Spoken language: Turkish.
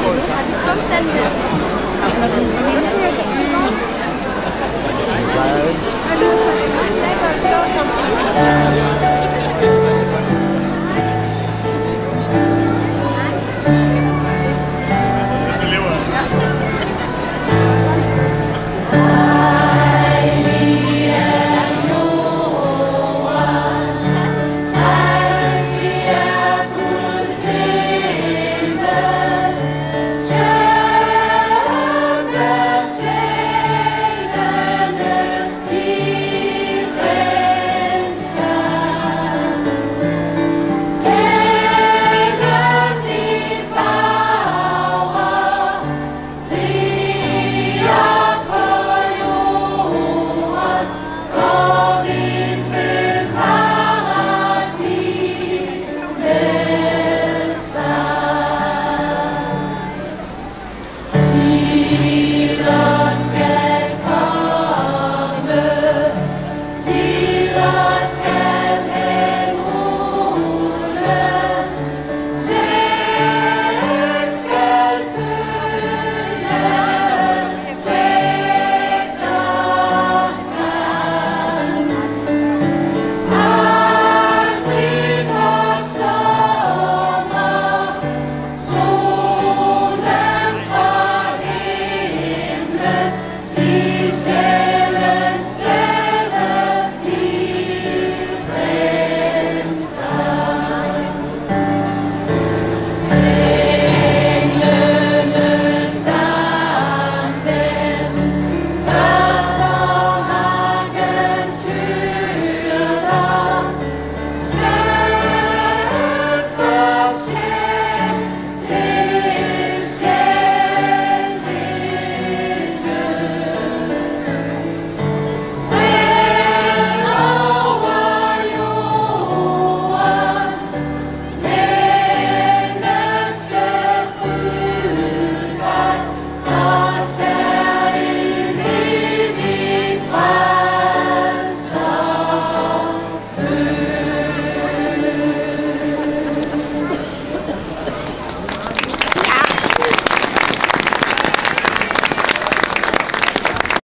Güzel.